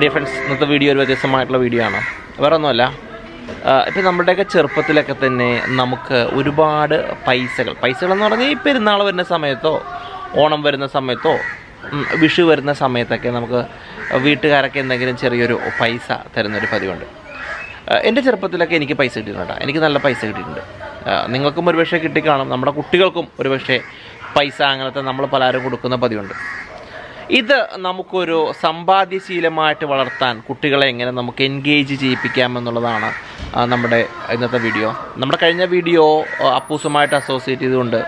Dear friends ഇന്നത്തെ video ഒരു വ്യത്യസ്തമായിട്ടുള്ള വീഡിയോ ആണ്. വേറെ ഒന്നുമല്ല ഇപ്പം നമ്മുടെയൊക്കെ ചെറുപ്പത്തിലൊക്കെ തന്നെ നമുക്ക് ഒരുപാട് പൈസകൾ പൈസകളെന്ന് പറഞ്ഞാൽ ഈ പെരുന്നാൾ വരുന്ന സമയത്തോ ഓണം വരുന്ന സമയത്തോ വിഷു വരുന്ന സമയത്തൊക്കെ നമുക്ക് വീട്ടുകാരൊക്കെ എന്തെങ്കിലും ചെറിയൊരു പൈസ തരുന്നൊരു പതിവുണ്ട്. എന്റെ ചെറുപ്പത്തിലൊക്കെ എനിക്ക് പൈസ കിട്ടിയിട്ടുണ്ട് എനിക്ക് നല്ല പൈസ കിട്ടിയിട്ടുണ്ട്. നിങ്ങൾക്കും ഒരുപക്ഷെ കിട്ടിക്കാണും. നമ്മുടെ കുട്ടികൾക്കും ഒരുപക്ഷെ പൈസ അങ്ങനത്തെ നമ്മൾ പലരും കൊടുക്കുന്ന പതിവുണ്ട്. ഇത് നമുക്കൊരു സമ്പാദ്യശീലമായിട്ട് വളർത്താൻ കുട്ടികളെ എങ്ങനെ നമുക്ക് എൻഗേജ് ചെയ്യിപ്പിക്കാം എന്നുള്ളതാണ് നമ്മുടെ ഇന്നത്തെ വീഡിയോ നമ്മുടെ കഴിഞ്ഞ വീഡിയോ അപ്പൂസുമായിട്ട് അസോസിയേറ്റ് ചെയ്തുകൊണ്ട്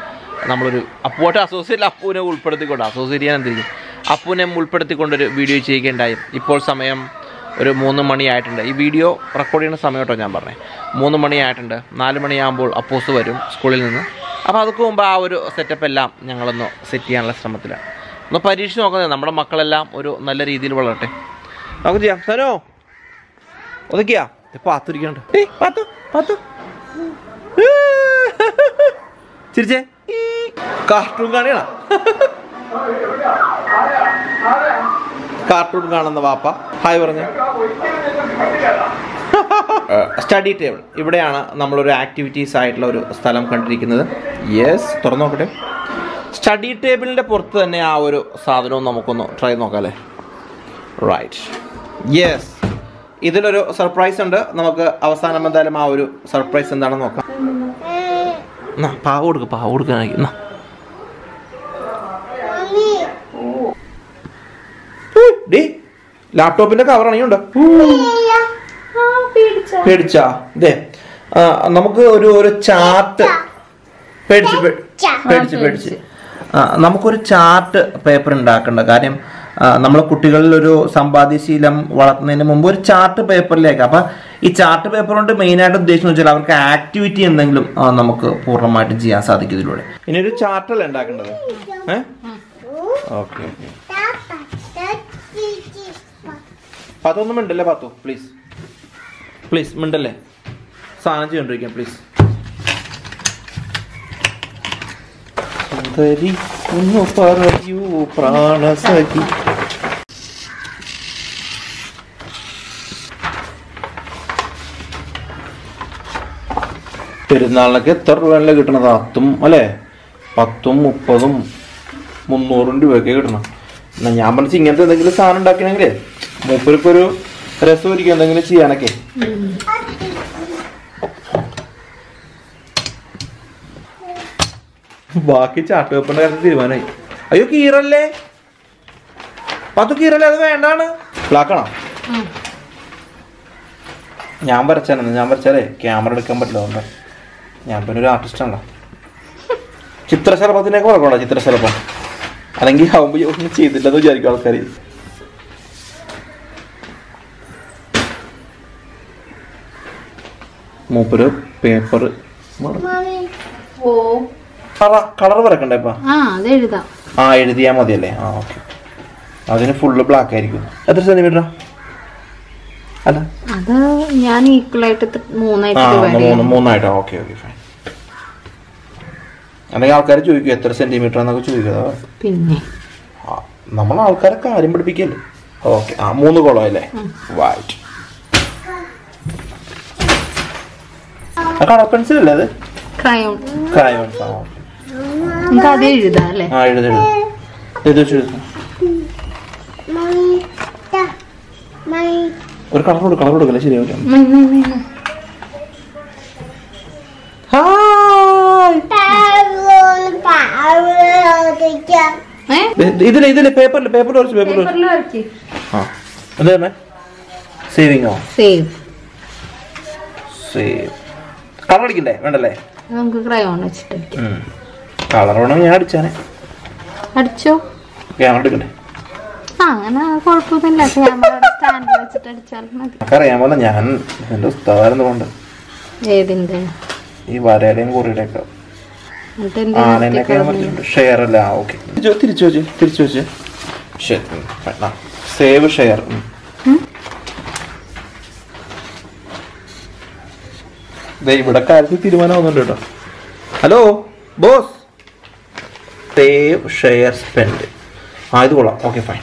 നമ്മളൊരു അപ്പുവായിട്ട് അസോസിയേറ്റ് അപ്പൂനെ ഉൾപ്പെടുത്തിക്കൊണ്ട് അസോസിയേറ്റ് ചെയ്യാൻ എന്തിരിക്കും? അപ്പൂനെ ഉൾപ്പെടുത്തിക്കൊണ്ടൊരു വീഡിയോ ചെയ്യുകയുണ്ടായി. ഇപ്പോൾ സമയം ഒരു മൂന്ന് മണിയായിട്ടുണ്ട് ഈ വീഡിയോ റെക്കോർഡ് ചെയ്യുന്ന സമയം കേട്ടോ ഞാൻ പറഞ്ഞത് മൂന്ന് മണിയായിട്ടുണ്ട് നാല് മണിയാകുമ്പോൾ അപ്പൂസ് വരും സ്കൂളിൽ നിന്ന്. അപ്പോൾ അതൊക്കെ മുമ്പ് ആ ഒരു സെറ്റപ്പ് എല്ലാം ഞങ്ങളൊന്ന് സെറ്റ് ചെയ്യാനുള്ള ശ്രമത്തിലാണ്. ഒന്ന് പരീക്ഷിച്ച് നോക്കുന്നത് നമ്മുടെ മക്കളെല്ലാം ഒരു നല്ല രീതിയിൽ വളരട്ടെ. നമുക്ക് ചെയ്യാം. സനോ ഒതുക്കിയാ? പാത്തിരിക്കണ്ട് പാത്തു പാത്തു ചിരിച്ചേ. കാർട്ടൂൺ കാണിയണ കാർട്ടൂൺ കാണുന്ന വാപ്പ. ഹായ് പറഞ്ഞു. സ്റ്റഡി ടേബിൾ ഇവിടെയാണ് നമ്മളൊരു ആക്ടിവിറ്റീസ് ആയിട്ടുള്ള ഒരു സ്ഥലം കണ്ടിരിക്കുന്നത്. യെസ് തുറന്നു നോക്കട്ടെ. സ്റ്റഡി ടേബിളിന്റെ പുറത്ത് തന്നെ ആ ഒരു സാധനവും നമുക്കൊന്ന് ട്രൈ നോക്കാം അല്ലേ? റൈറ്റ് യെസ് ഇതിലൊരു സർപ്രൈസ് ഉണ്ട്. നമുക്ക് അവസാനം എന്തായാലും ആ ഒരു സർപ്രൈസ് എന്താണെന്ന് നോക്കാം. എന്നാ പാവ കൊടുക്കുക പാവ കൊടുക്കാനായി. എന്നാ. ഡേ ലാപ്ടോപ്പിന്റെ കവർ അണിയുണ്ടോ? പേടിച്ചാ. ഇതേ നമുക്ക് ഒരു ഒരു ചാർട്ട് പേടിച്ച് പേടിച്ച് പേടിച്ച്. നമുക്കൊരു ചാർട്ട് പേപ്പർ ഉണ്ടാക്കണ്ട. കാര്യം നമ്മളെ കുട്ടികളിൽ ഒരു സമ്പാദ്യശീലം വളർത്തുന്നതിന് മുമ്പ് ഒരു ചാർട്ട് പേപ്പറിലേക്ക്. അപ്പൊ ഈ ചാർട്ട് പേപ്പർ കൊണ്ട് മെയിൻ ആയിട്ട് ഉദ്ദേശിക്കുന്നത് വെച്ചാൽ അവർക്ക് ആക്ടിവിറ്റി എന്തെങ്കിലും നമുക്ക് പൂർണമായിട്ട് ചെയ്യാൻ സാധിക്കും ഇതിലൂടെ. ഇനി ഒരു ചാർട്ടല്ല ഉണ്ടാക്കേണ്ടത്? ഏഹ് ഓക്കെ പത്തൊന്നും മിണ്ടല്ലേ പത്തു? പ്ലീസ് പ്ലീസ് മിണ്ടല്ലേ? സാധനം ചെയ്തോണ്ടിരിക്കാം പ്ലീസ് ഒന്ന് പറയൂ പ്രാണസഖി പെരുന്നാളിനൊക്കെ എത്ര രൂപയല്ലേ കിട്ടണത്? പത്തും അല്ലേ? പത്തും മുപ്പതും മുന്നൂറും രൂപയൊക്കെ കിട്ടണം. ഞാൻ പറഞ്ഞ ഇങ്ങനത്തെ എന്തെങ്കിലും സാധനം ഉണ്ടാക്കണമെങ്കിലേ മൂപ്പർക്ക് ഒരു രസമായിരിക്കും എന്തെങ്കിലും ചെയ്യാനൊക്കെ. ബാക്കി ചാട്ട് പേപ്പറിന്റെ കാര്യത്തിൽ തീരുമാനമായി. അയ്യോ കീറല്ലേ? പത്തു കീറല്ലേ? അത് വേണ്ടാണ്. ബ്ലാക്കണോ? ഞാൻ വരച്ചാണ് ഞാൻ വരച്ചാലേ ക്യാമറ എടുക്കാൻ പറ്റില്ല അതുകൊണ്ട്. ഞാൻ പിന്നെ ഒരു ആർട്ടിസ്റ്റ് ആണല്ലോ. ചിത്രശലഭത്തിനൊക്കെ പറയണോ ചിത്രശലഭം? അല്ലെങ്കിൽ ഒന്നും ചെയ്തില്ലെന്ന് വിചാരിക്കും ആൾക്കാർ മൂപ്പര് പേപ്പർ ഓ. കളർ വരക്കണ്ടേ ആ അത് എഴുതാം. ആ എഴുതിയാ മതിയല്ലേ? ആ ഓക്കെ അതിന് ഫുള്ള് ബ്ലാക്ക് ആയിരിക്കും. എത്ര സെന്റിമീറ്ററാ അല്ല. അത് ഞാൻ ഈക്വൽ ആയിട്ട് മൂന്നായിട്ട്. മൂന്നായിട്ടോ? ഓക്കെ ഓക്കെ ഫൈൻ അല്ലെങ്കിൽ ആൾക്കാർ ചോദിക്കും എത്ര സെന്റിമീറ്റർ എന്നൊക്കെ ചോദിക്കുക അതാ. പിന്നെ. നമ്മൾ ആൾക്കാരെ കാര്യം പഠിപ്പിക്കല്ലേ? ഓക്കെ ആ മൂന്ന് കുളം അല്ലേ? വൈറ്റ് കളർ പെൻസിൽ അല്ലേ അത്? ക്രയോൺ ഓക്കെ നമുക്ക് അത് എഴുതാം അല്ലേ? ആ എഴുതി എഴുതി. ഒരു കളർ കൊടുക്കും കളർ കൊടുക്കല്ലേ? ശരിയാവില്ല? ഇതിൽ ഇതിൽ പേപ്പറിൽ പേപ്പറിൽ കുറച്ച് പേപ്പറിൽ. ആ. എന്താ പറഞ്ഞേ സേവ് സേവ് കളർ അടിക്കണ്ടേ? വേണ്ടല്ലേ? നമുക്ക് ക്രയോൺ വെച്ചിട്ട്. കളർ വേണം ഞാൻ അടിച്ചാനെ. അടിച്ചോ? ക്യാമറ എടുക്കണ്ടേ? ആ അങ്ങനെ കുഴപ്പമൊന്നുമില്ല. ക്യാമറ സ്റ്റാൻഡിൽ വെച്ചിട്ട് അടിച്ചാൽ മതി. നമുക്കറിയാൻ പോലെ ഞാൻ എന്റെ ഉസ്താദായിരുന്നു കൊണ്ട് ഏതിന്റെ ഈ വരയുടെയും ഞാൻ പറഞ്ഞിട്ടുണ്ട് ഷെയർ അല്ല ഓക്കെ തിരിച്ചു വെച്ച് തിരിച്ചു വെച്ച് സേവ് ഷെയർ ഇവിടെ കാര്യത്തിൽ തീരുമാനമാവുന്നുണ്ട് കേട്ടോ. Hello boss save share spend ആ ഇത് കൊള്ളാം. ഓക്കെ ഫൈൻ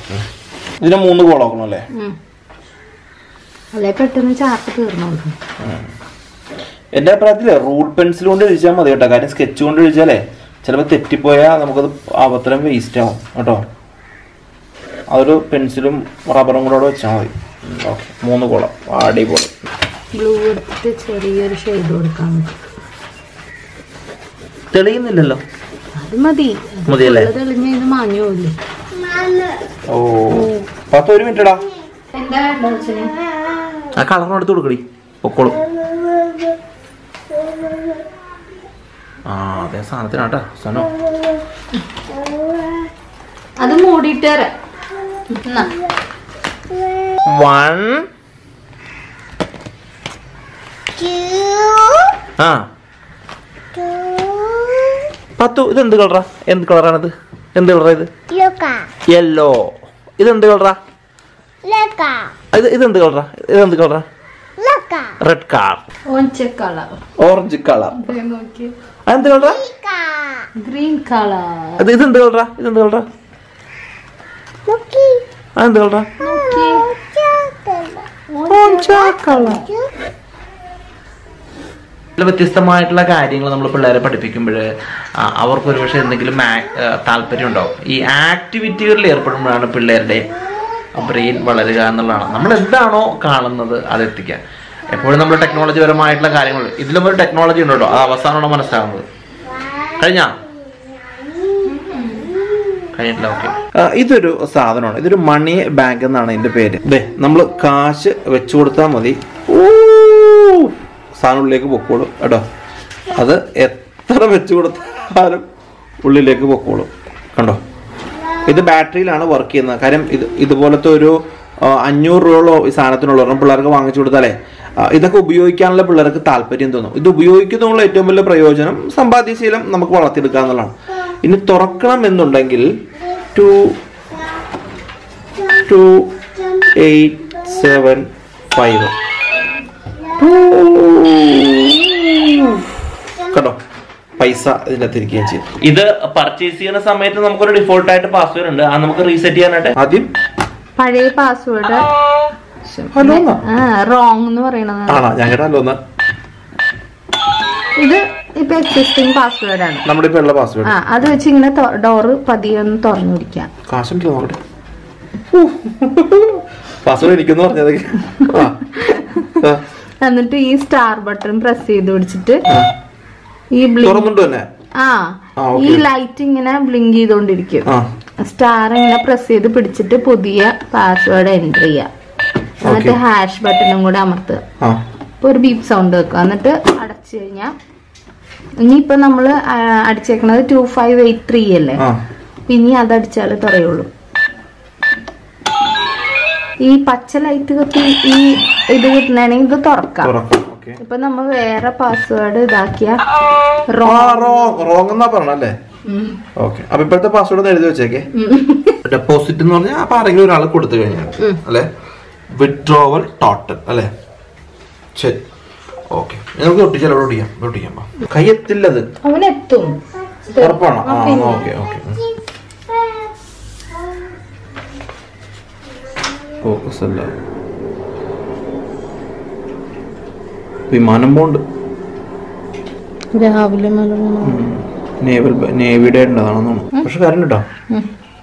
ഇതിനെ മൂന്ന് കോളാക്കണം അല്ലേ? അല്ലെ പെട്ടെന്ന് ചാർട്ട് തീർന്നോളൂ എന്റെ അഭിപ്രായത്തിൽ റൂൾ പെൻസിൽ കൊണ്ട് എഴുതിച്ചാൽ മതി കേട്ടോ. കാര്യം സ്കെച്ച് കൊണ്ട് എഴുതിച്ചാലേ ചിലപ്പോൾ തെറ്റിപ്പോയാൽ നമുക്കത് അവത്തരം വേസ്റ്റ് ആവും കേട്ടോ. അതൊരു പെൻസിലും റബ്ബറും കൂടെ അവിടെ വെച്ചാൽ മതി. ഓക്കെ മൂന്ന് കോളം അടിപൊളി. ബ്ലൂ എടുത്തിട്ട് ചെറിയൊരു ഷെയ്ഡ് കൊടുക്കാൻ തെളിയുന്നില്ലല്ലോ? അത് മതി. തെളിഞ്ഞ ഇത് മാഞ്ഞു പോയില്ലേ ഓ പത്ത് ഒരു എന്താ ആ കളറിന് എടുത്ത് കൊടുക്കടി. പൊക്കോളും. ആ അതെ സാധനത്തിനാട്ടാ. സനോ. അത് മൂടിയിട്ടേറെ വൺ ആ. പത്തു ഇത് എന്ത് കളറാ? എന്ത് കളറാണിത്? എന്ത് കളറാ ഇത്? യെല്ലോ ഇത് എന്ത് കളറാ? ഇത് ഇതെന്ത് കളറാ? ഇതെന്ത് കളറാ? Red colour orange colour orange colour എന്ത് കളറാ? ഗ്രീൻ കളർ അത് ഇതെന്ത് കളറാ? ഇതെന്ത് കളറാ? എന്ത് കളറാ? ചില വ്യത്യസ്തമായിട്ടുള്ള കാര്യങ്ങൾ നമ്മൾ പിള്ളേരെ പഠിപ്പിക്കുമ്പോൾ അവർക്ക് ഒരുപക്ഷെ എന്തെങ്കിലും താല്പര്യം ഉണ്ടാവും. ഈ ആക്ടിവിറ്റികളിൽ ഏർപ്പെടുമ്പോഴാണ് പിള്ളേരുടെ ബ്രെയിൻ വളരുക എന്നുള്ളതാണ്. നമ്മൾ എന്താണോ കാണുന്നത് അത് എത്തിക്കുക. എപ്പോഴും നമ്മൾ ടെക്നോളജി പരമായിട്ടുള്ള കാര്യങ്ങൾ ഇതിലും ഒരു ടെക്നോളജി ഉണ്ട് അത് അവസാനമാണ് മനസ്സിലാകുന്നത് കഴിഞ്ഞാ? ഇതൊരു സാധനമാണ്. ഇതൊരു മണി ബാങ്ക് എന്നാണ് ഇതിന്റെ പേര്. നമ്മൾ കാശ് വെച്ചു കൊടുത്താൽ മതി. ഊ, സാധനം ഉള്ളിലേക്ക് പൊക്കോളും കേട്ടോ. അത് എത്ര വെച്ച് കൊടുത്താലും ഉള്ളിലേക്ക് പൊക്കോളും. കണ്ടോ? ഇത് ബാറ്ററിയിലാണ് വർക്ക് ചെയ്യുന്നത്. കാര്യം ഇത് ഇതുപോലത്തെ ഒരു അഞ്ഞൂറ് രൂപയുള്ള ഈ സാധനത്തിനുള്ള. ഒരെണ്ണം പിള്ളേർക്ക് വാങ്ങിച്ചു കൊടുത്താലേ ഇതൊക്കെ ഉപയോഗിക്കാനുള്ള പിള്ളേർക്ക് താല്പര്യം തോന്നും. ഇത് ഉപയോഗിക്കുന്നതിനുള്ള ഏറ്റവും വലിയ പ്രയോജനം സമ്പാദ്യശീലം നമുക്ക് വളർത്തിയെടുക്കുക എന്നുള്ളതാണ്. ഇനി തുറക്കണം എന്നുണ്ടെങ്കിൽ two two eight seven five. കണ്ടോ? പൈസ ഇതിനകത്ത് ഇരിക്കുകയും ചെയ്യും. ഇത് പർച്ചേസ് ചെയ്യുന്ന സമയത്ത് നമുക്കൊരു ഡിഫോൾട്ട് ആയിട്ട് പാസ്വേഡ് ഉണ്ട്. അത് നമുക്ക് റീസെറ്റ് ചെയ്യാനായിട്ട്. ആദ്യം പഴയ പാസ്വേഡ് ഹലോ ആ റോങ് എന്ന് പറയണത് ആണോ? ഞങ്ങളുടെ ഇത് ഇപ്പൊ എക്സിസ്റ്റിംഗ് പാസ്വേഡ് ആണ്. നമ്മുടെ ഇപ്പൊ ഉള്ള പാസ്വേഡ് ആ അത് വെച്ച് ഇങ്ങനെ ഡോറ് പതിയെ ഒന്ന് തുറന്നു പിടിക്കാം കാശുണ്ടല്ലോ നോക്കട്ടെ പാസ്വേഡ് എനിക്കെന്ന് പറഞ്ഞത് ആ. ആ. എന്നിട്ട് ഈ സ്റ്റാർ ബട്ടൺ പ്രസ് ചെയ്ത് പിടിച്ചിട്ട് ഈ ബ്ലിങ്ക് ആ. ഈ ലൈറ്റ് ഇങ്ങനെ ബ്ലിങ്ക് ചെയ്തോണ്ടിരിക്കും. സ്റ്റാർ ഇങ്ങനെ പ്രസ് ചെയ്ത് പിടിച്ചിട്ട് പുതിയ പാസ്വേഡ് എന്റർ ചെയ്യാം. എന്നിട്ട് ഹാഷ് ബട്ടണും കൂടെ അമർത്തുക. അപ്പൊ ഇപ്പൊ ഒരു ബീപ് സൗണ്ട് വെക്കുക. എന്നിട്ട് അടച്ചു കഴിഞ്ഞാൽ ഇനിയിപ്പൊ നമ്മൾ അടിച്ചേക്കണത് ടു ഫൈവ് എയ്റ്റ് ത്രീ അല്ലേ? ഇനി അത് അതടിച്ചാലേ തുറയുള്ളൂ. ഈ പച്ച ലൈറ്റ് കത്തി ഈ ഇത് കിട്ടണമെങ്കിൽ ഇത് തുറക്കാം. തുറക്കാം ഓക്കെ ഇപ്പൊ നമ്മൾ വേറെ പാസ്വേഡ് ഇതാക്കിയ റോങ് റോങ് റോങ് എന്നാ പറഞ്ഞല്ലേ? ഓക്കെ അപ്പൊ ഇപ്പോഴത്തെ പാസ്വേഡ് എഴുതി വെച്ചേക്കെ. ഡെപ്പോസിറ്റ് എന്ന് പറഞ്ഞാൽ അപ്പൊ ആരെങ്കിലും ഒരാൾ കൊടുത്തു കഴിഞ്ഞാൽ അല്ലെ? വിഡ്രോവൽ ടോട്ടൽ അല്ലെ? ശരി. ഓക്കെ നമുക്ക് ഒട്ടിച്ചാൽ അവിടെ ഒട്ടിക്കാം ഒട്ടിക്കാം കയ്യെത്തില്ലത് അവനെത്തും. ഉറപ്പാണോ? ആ ഓക്കെ ഓക്കെ. ഫോക്കസ് അല്ല വിമാനം പോണ്ട്. രാവിലെ നേവൽ നേവിയുടെ തോന്നുന്നു പക്ഷെ കാര്യം കേട്ടോ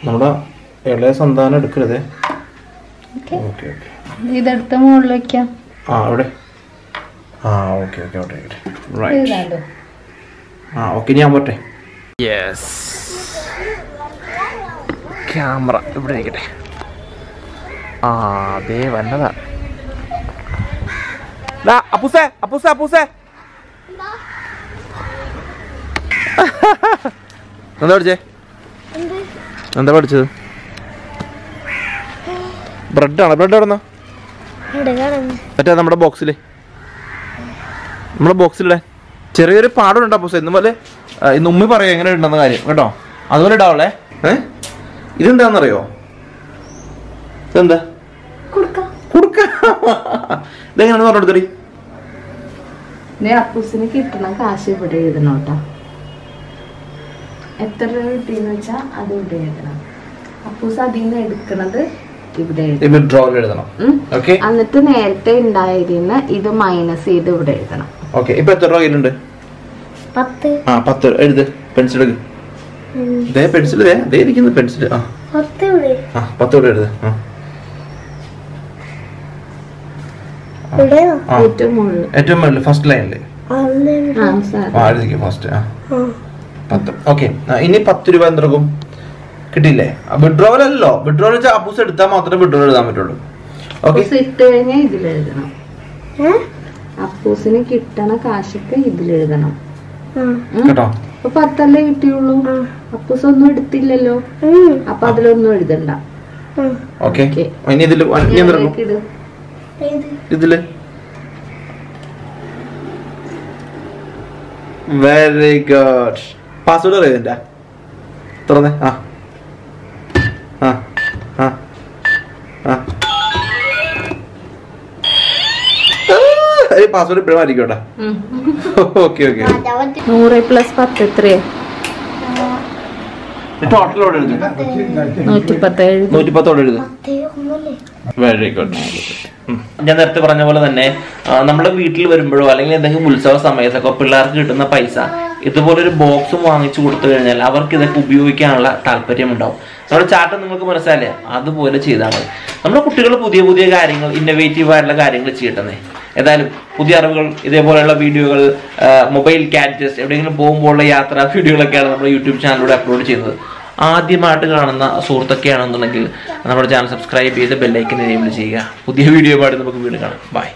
നമ്മുടെ ഇളയ സന്താനം എടുക്കരുതേ. ഓക്കെ. ഓക്കെ ഇതെടുത്ത മുകളിൽ വെക്കാം. ആ അവിടെ. ആ ഓക്കെ ഓക്കെ അവിടെ റൈറ്റ് ആ ഓക്കെ ഞാൻ പോട്ടെ. യെസ് ക്യാമറ ഇവിടെ ഇരിക്കട്ടെ. ആ അതേ വന്നതാ. ദാ, അപ്പൂസേ അപ്പൂസേ അപ്പൂസേ. എന്താ പഠിച്ചേ? എന്താ? പഠിച്ചത്? ബ്രെഡാണ്? ബ്രെഡ് എവിടെന്നാ? മറ്റേ നമ്മുടെ ബോക്സിൽ നമ്മുടെ ബോക്സിലിടെ. ചെറിയൊരു പാടുണ്ട് അപ്പൂസ ഇന്ന് പോലെ ഇന്ന് ഉമ്മി പറയാം എങ്ങനെ ഉണ്ടെന്ന കാര്യം. കേട്ടോ? അതുപോലെ ഇടാവളേ ഏ? ഇതെന്താണെന്നറിയോ ഇതെന്താ? കുടുക്ക. ഇതെങ്ങനെയാണെന്ന് പറഞ്ഞെടുത്തടി അപ്പൂസിന് കിട്ടണ കാശ് ഇവിടെ എഴുതണോട്ടാ എത്ര രൂപ കിട്ടിയെന്ന് വെച്ചാ അത് ഇവിടെ എഴുതണം. അപ്പൂസ് അതിൽ നിന്ന് എടുക്കണത് ഇവിടെ എഴുതണം. എന്നിട്ട് നേരത്തെ ഉണ്ടായിരുന്ന ഇത് മൈനസ് ചെയ്ത് ഇവിടെ എഴുതണം. ഓക്കെ ഇപ്പൊ എത്ര രൂപ കയ്യിലുണ്ട്? പത്ത്. ആ പത്ത്. എഴുത്. പെൻസിൽ എടുക്ക്. പെൻസിൽ ഇരിക്കുന്നു പെൻസിൽ ആ പത്ത് ഇവിടെ എഴുത്. ആ ഇവിടെയോ ആ ഏറ്റവും മുകളിൽ ഫസ്റ്റ് ലൈനിൽ ആ സാർ. ആ ഫസ്റ്റ് ആ. പത്ത്. ഓക്കെ. ഇനി പത്ത് രൂപ എന്തെടുക്കും? കിട്ടിയില്ലേ? വിഡ്രോവൽ അല്ലല്ലോ. വിഡ്രോവൽ വെച്ചാൽ അപ്പൂസ് എടുത്താൽ മാത്രമേ വിഡ്രോവൽ എഴുതാൻ പറ്റുള്ളൂ. ഓക്കെ? അപ്പൂസിന് കിട്ടണ കാശൊക്കെ ഇതിലെഴുതണം. കേട്ടോ? അപ്പൊ പത്തല്ലേ കിട്ടിയുള്ളൂ. അപ്പൂസ് ഒന്നും എടുത്തില്ലല്ലോ. അപ്പൊ അതിലൊന്നും എഴുതണ്ട. ഓക്കെ. ഇനി ഇതിൽ ഇതിൽ? വെരി ഗുഡ് പാസ്വേഡ് അറിയാ തുറന്നേ. ആ. ആ. ആ. ആ. പാസ്വേഡ് ഇപ്പോഴും ആയിരിക്കും കേട്ടോ ഉം. Okay okay. നൂറ് പ്ലസ് പത്ത് എത്രയാ? ടോട്ടലോട് എഴുതി. നൂറ്റിപ്പത്ത് എഴുതി. എഴുതി വെരി ഗുഡ് ഞാൻ നേരത്തെ പറഞ്ഞ പോലെ തന്നെ നമ്മുടെ വീട്ടിൽ വരുമ്പോഴോ അല്ലെങ്കിൽ എന്തെങ്കിലും ഉത്സവ സമയത്തൊക്കെ പിള്ളേർക്ക് കിട്ടുന്ന പൈസ ഇതുപോലെ ഒരു ബോക്സും വാങ്ങിച്ചു കൊടുത്തു കഴിഞ്ഞാൽ അവർക്ക് ഇതൊക്കെ ഉപയോഗിക്കാനുള്ള താല്പര്യം ഉണ്ടാവും നമ്മുടെ ചാട്ടം നിങ്ങൾക്ക് മനസ്സിലായില്ലേ? അതുപോലെ ചെയ്താൽ മതി. നമ്മുടെ കുട്ടികൾ പുതിയ പുതിയ കാര്യങ്ങൾ ഇന്നോവേറ്റീവ് ആയിട്ടുള്ള കാര്യങ്ങൾ ചെയ്യട്ടെ ഏതായാലും പുതിയ അറിവുകൾ ഇതേപോലെയുള്ള വീഡിയോകൾ മൊബൈൽ കാറ്റസ് എവിടെയെങ്കിലും പോകുമ്പോഴുള്ള യാത്രാ വീഡിയോകളൊക്കെയാണ് നമ്മുടെ യൂട്യൂബ് ചാനലിലൂടെ അപ്ലോഡ് ചെയ്യുന്നത്. ആദ്യമായിട്ട് കാണുന്ന സുഹൃത്തൊക്കെയാണെന്നുണ്ടെങ്കിൽ നമ്മുടെ ചാനൽ സബ്സ്ക്രൈബ് ചെയ്ത് ബെല്ലൈക്കൻ എനേബിൾ ചെയ്യുക. പുതിയ വീഡിയോ പാടി നമുക്ക് വീണ്ടും കാണാം. ബൈ